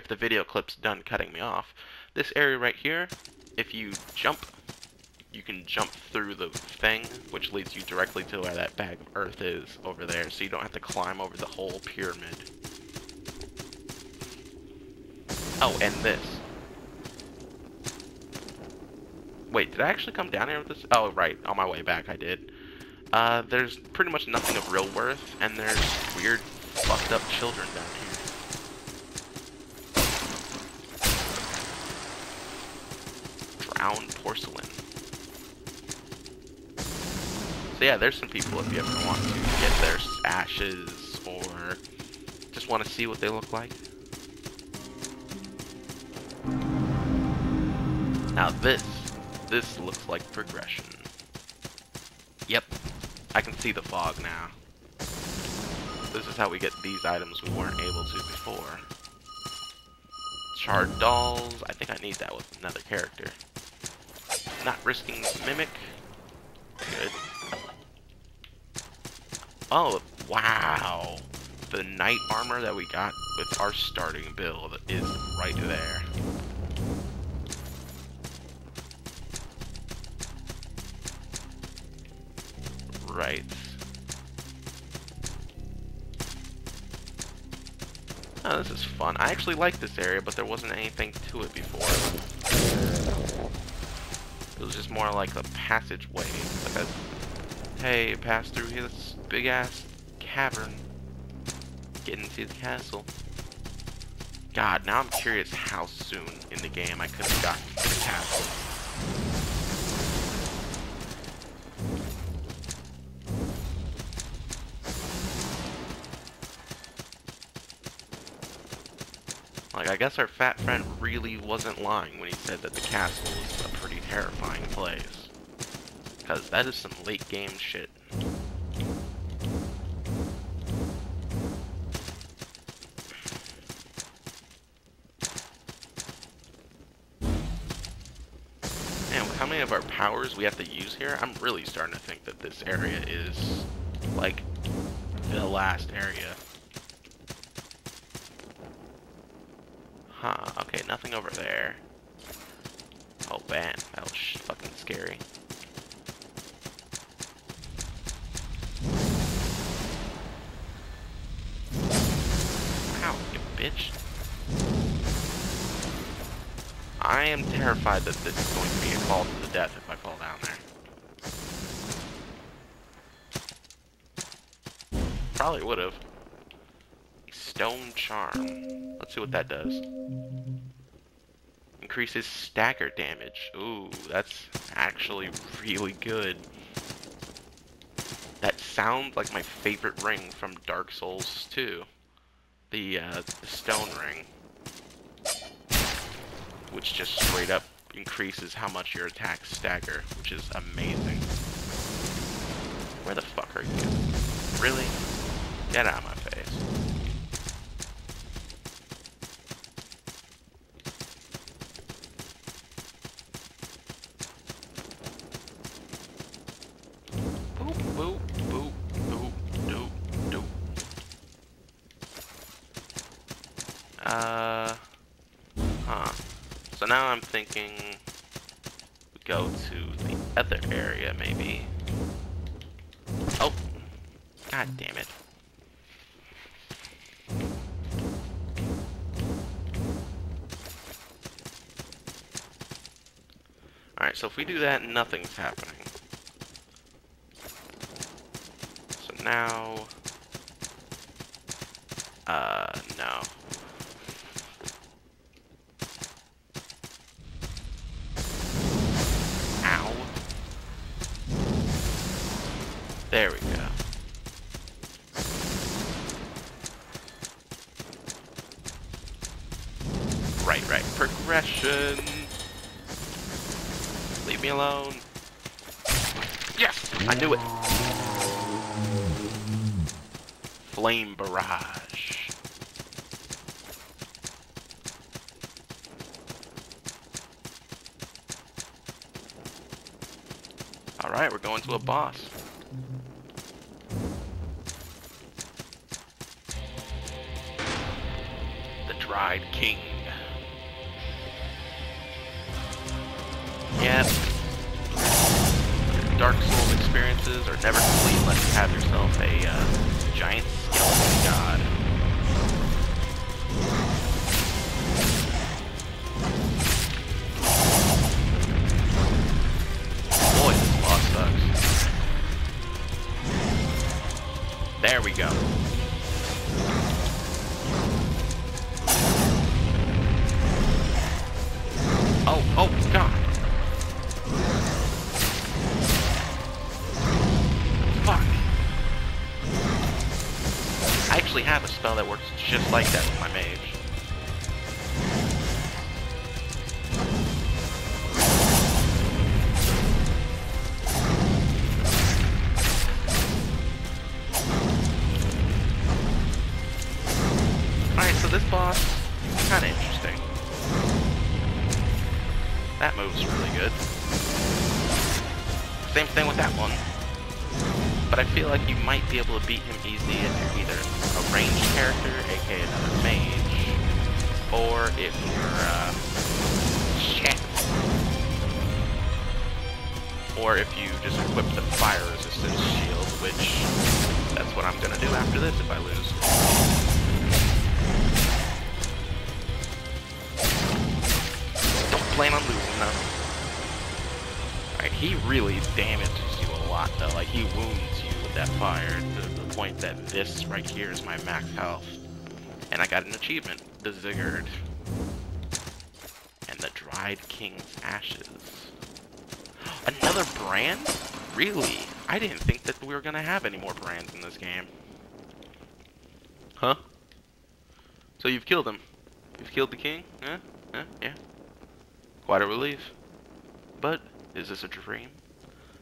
if the video clip's done cutting me off. This area right here, if you jump, you can jump through the thing, which leads you directly to where that bag of earth is over there, so you don't have to climb over the whole pyramid. Oh, and this. Wait, did I actually come down here with this? Oh, right, on my way back I did. Uh, there's pretty much nothing of real worth, and there's weird, fucked up children down here. Porcelain. So yeah, there's some people if you ever want to get their ashes, or just want to see what they look like. Now this, this looks like progression. Yep, I can see the fog now. This is how we get these items we weren't able to before. Charred dolls. I think I need that with another character. Not risking mimic. Good. Oh, wow. The knight armor that we got with our starting build is right there. right. Oh, this is fun. I actually like this area, but there wasn't anything to it before. It was just more like a passageway. Like a, hey, pass through here, this big-ass cavern. Get into the castle. God, now I'm curious how soon in the game I could have gotten to the castle. Like, I guess our fat friend really wasn't lying when he said that the castle was pretty terrifying place. Because that is some late game shit. Man, how many of our powers we have to use here, I'm really starting to think that this area is, like, the last area. Huh, okay, nothing over there. Oh, man, that was fucking scary. Ow, you bitch. I am terrified that this is going to be a fall to the death if I fall down there. Probably would have. Stone Charm. Let's see what that does. Increases stagger damage. Ooh, that's actually really good. That sounds like my favorite ring from Dark Souls 2. The, uh, the stone ring. Which just straight up increases how much your attacks stagger, which is amazing. Where the fuck are you? Really? Get out of my face. Now I'm thinking we go to the other area, maybe. Oh, god damn it. Alright, so if we do that, nothing's happening. So now... Uh, no. There we go. Right, right. Progression. Leave me alone. Yes! I knew it. Flame barrage. Alright, we're going to a boss. Dried King. Yep. Dark Souls experiences are never complete unless you have yourself a uh, giant actually have a spell that works just like that with my mage. Alright, so this boss is kind of interesting. That move's really good. Same thing with that one. But I feel like you might be able to beat him easy if you're either a ranged character, aka another mage, or if you're, uh, shit. Or if you just equip the fire resistance shield, which that's what I'm gonna do after this if I lose. Don't plan on losing though. Alright, he really damages lot though. Like he wounds you with that fire to the point that this right here is my max health. And I got an achievement, the Ziggurat. And the Dried King's Ashes. Another brand? Really? I didn't think that we were gonna have any more brands in this game. Huh? So you've killed him. You've killed the king? Huh? Huh? Yeah. Quite a relief. But, is this a dream?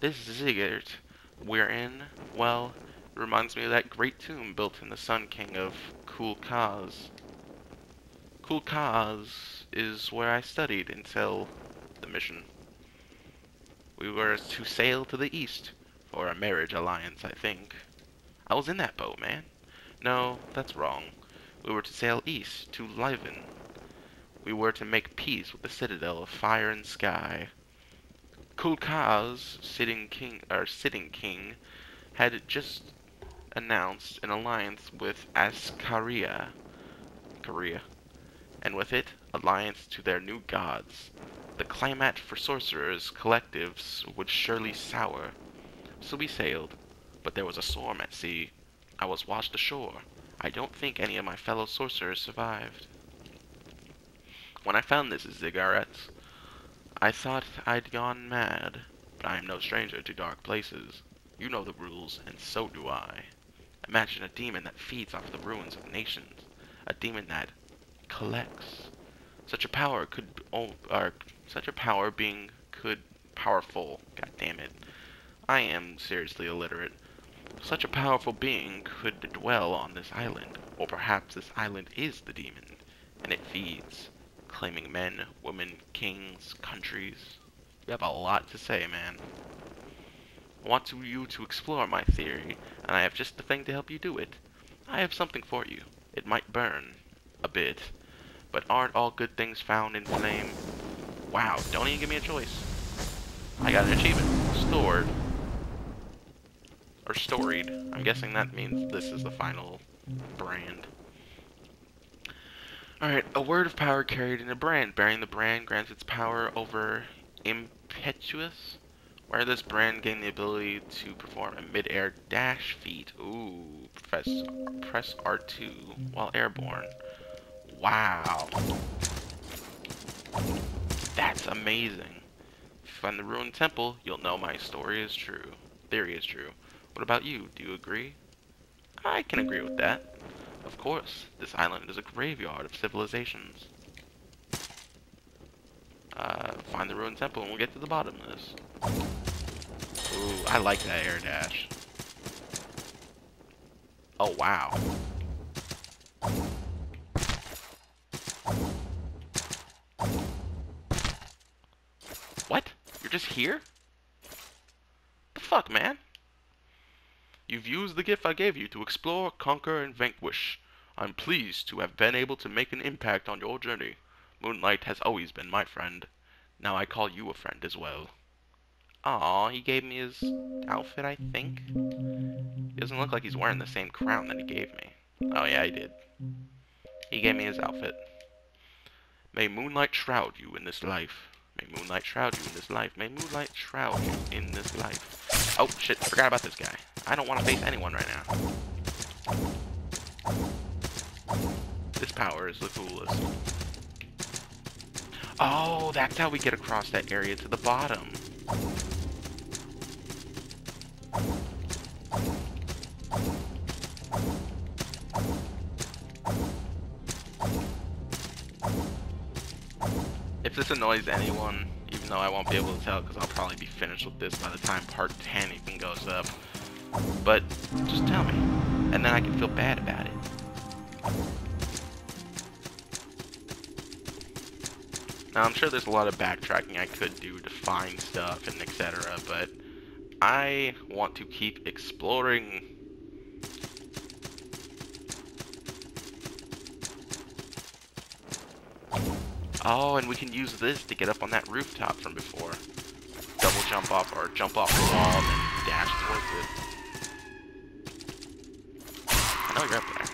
This Ziggurat we're in, well, reminds me of that great tomb built in the Sun King of Kulkaz. Kulkaz is where I studied until the mission. We were to sail to the east for a marriage alliance, I think. I was in that boat, man. No, that's wrong. We were to sail east to Liven. We were to make peace with the citadel of fire and sky. Kulkaz, sitting king, or sitting king, had just announced an alliance with Askaria, Korea, and with it, alliance to their new gods. The climate for sorcerers collectives would surely sour. So we sailed, but there was a storm at sea. I was washed ashore. I don't think any of my fellow sorcerers survived. When I found this Ziggurat, I thought I'd gone mad, but I am no stranger to dark places. You know the rules, and so do I. Imagine a demon that feeds off the ruins of nations. A demon that collects. Such a power could, oh, or such a power being could powerful. God damn it. I am seriously illiterate. Such a powerful being could dwell on this island, or perhaps this island is the demon, and it feeds, claiming men, women, kings, countries. You have a lot to say, man. I want to, you to explore my theory, and I have just the thing to help you do it. I have something for you. It might burn. A bit. But aren't all good things found in flame? Wow, don't even give me a choice. I got an achievement. Stored. Or storied. I'm guessing that means this is the final brand. Alright, a word of power carried in a brand. Bearing the brand grants its power over impetuous. Where this brand gain the ability to perform a mid-air dash feat. Ooh, press, press R2 while airborne. Wow. That's amazing. Find the ruined temple, you'll know my story is true. Theory is true. What about you? Do you agree? I can agree with that. Of course, this island is a graveyard of civilizations. Uh, find the ruined temple and we'll get to the bottom of this. Ooh, I like that air dash. Oh, wow. What? You're just here? The fuck, man? You've used the gift I gave you to explore, conquer, and vanquish. I'm pleased to have been able to make an impact on your journey. Moonlight has always been my friend. Now I call you a friend as well. Aw, he gave me his outfit, I think. He doesn't look like he's wearing the same crown that he gave me. Oh yeah, he did. He gave me his outfit. May moonlight shroud you in this life. May moonlight shroud you in this life. May moonlight shroud you in this life. Oh, shit, forgot about this guy. I don't want to face anyone right now. This power is the coolest. Oh, that's how we get across that area to the bottom. This annoys anyone, even though I won't be able to tell because I'll probably be finished with this by the time part 10 even goes up. But, just tell me, and then I can feel bad about it. Now, I'm sure there's a lot of backtracking I could do to find stuff and etc., but I want to keep exploring Oh, and we can use this to get up on that rooftop from before. Double jump off or jump off the wall and then dash towards it. I know you're up there.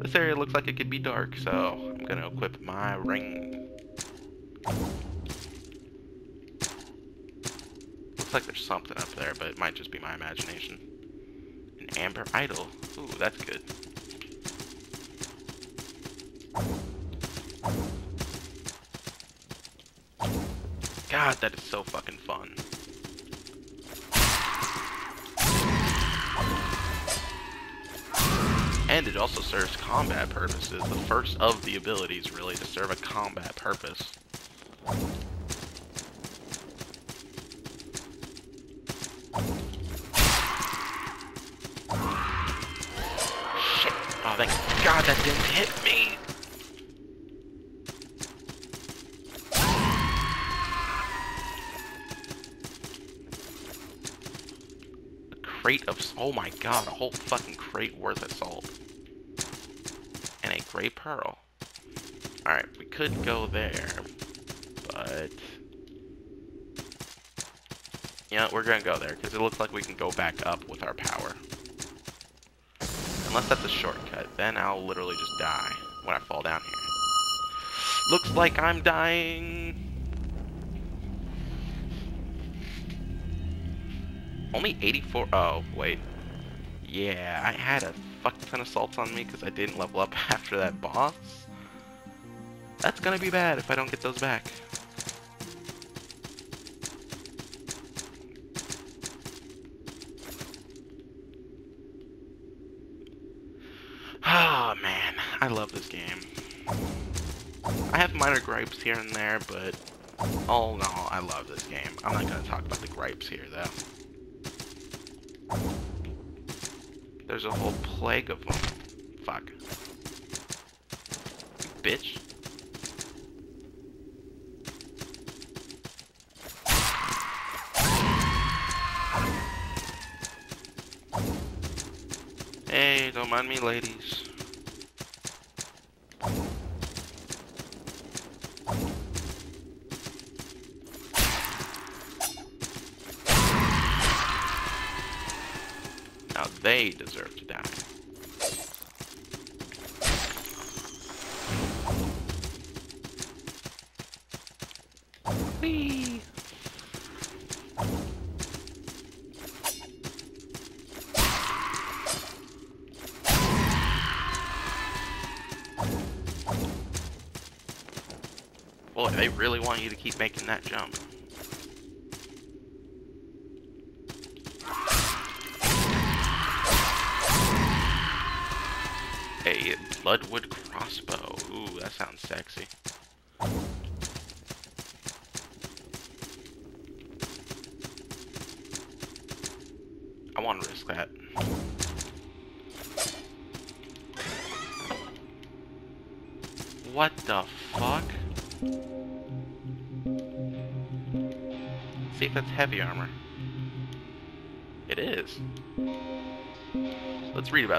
This area looks like it could be dark, so I'm gonna equip my ring. Looks like there's something up there, but it might just be my imagination. Amber idol. Ooh, that's good. God, that is so fucking fun. And it also serves combat purposes. The first of the abilities, really, to serve a combat purpose. Thank God that didn't hit me. A crate of, oh my God, a whole fucking crate worth of salt. And a gray pearl. Alright, we could go there, but... Yeah, we're gonna go there, because it looks like we can go back up with our power. Unless that's a shortcut, then I'll literally just die when I fall down here. Looks like I'm dying. Only 84. Oh, wait. Yeah, I had a fuck ton of salts on me because I didn't level up after that boss. That's gonna be bad if I don't get those back. I love this game. I have minor gripes here and there, but all in all, I love this game. I'm not going to talk about the gripes here, though. There's a whole plague of them. Fuck. Bitch. Hey, don't mind me, ladies. They deserve to die. Whee! Boy, they really want you to keep making that jump. Bloodwood crossbow. Ooh, that sounds sexy. I want to risk that. What the fuck? See if that's heavy armor. It is. Let's read about